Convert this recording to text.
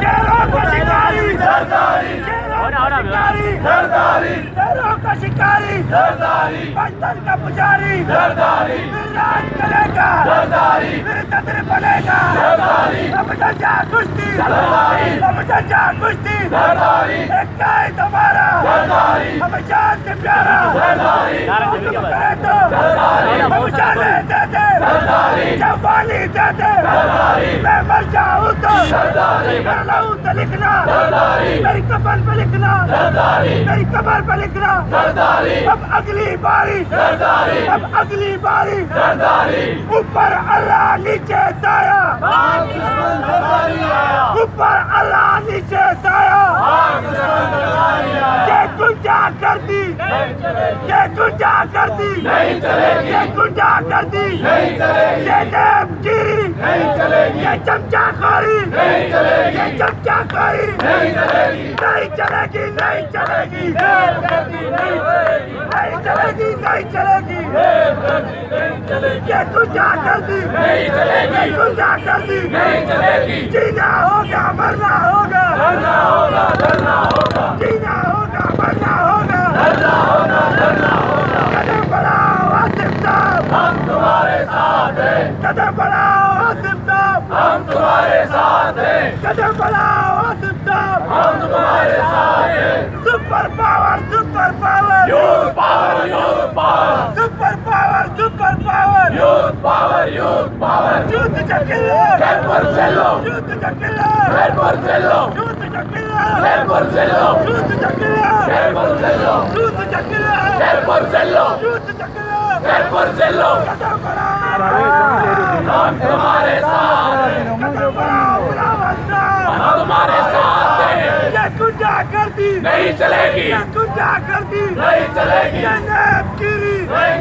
شیروں شکاری بچپن کا پجاری راج گا بنے گا جا کشتی جا کشتی ایک قائد ہمارا ہمیں جان سے پیارا تو ہم جانے دیتے جوانی دیتے میں مر جاؤں تو۔ مر لوں تو لکھنا۔ میری کفن پہ لکھنا۔ میری کمر پہ لکھنا۔ اب اگلی باری۔ اب اگلی باری۔ اوپر اللہ نیچے سایہ۔ اوپر اللہ نیچے سایہ۔ یہ گنجا کر دی۔ یہ گنجا کر دی۔ یہ گنجا کر دی۔ یہ نیب گیری۔ یہ چمچا خوری یہ چمچا خوری نہیں چلے گی، نہیں چلے گی۔ نہیں چلے گی، نہیں چلے گی۔ یہ گنجا کر دی۔ یہ گنجا کر دی۔ جینا ہوگا، مرنا ہوگا۔ قدم بڑھاؤ آصف صاحب قدم بڑھاؤ Asif sahab super power super power super power super power youth چکلا youth چکلا youth چکلا youth چکلا youth چکلا youth چکلا قدم بڑھاؤ تمہارے ساتھ قدم بڑھاؤ راول صاحب یہ گنجا کر دی نہیں چلے گی یہ گنجا کر دی نہیں چلے گی یہ نیب گیری نہیں